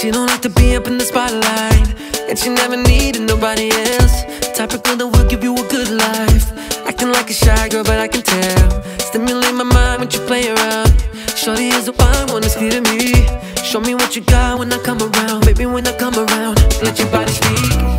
She don't like to be up in the spotlight. And she never needed nobody else. Type of girl that will give you a good life. Acting like a shy girl but I can tell. Stimulate my mind when you play around. Shorty is the one, wanna to me. Show me what you got when I come around. Baby when I come around, let your body speak.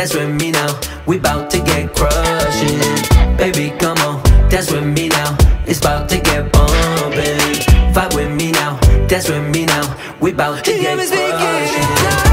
dance with me now. We bout to get crushing. Baby, come on, dance with me now. It's bout to get bumping. Fight with me now, dance with me now. We bout to get crushing.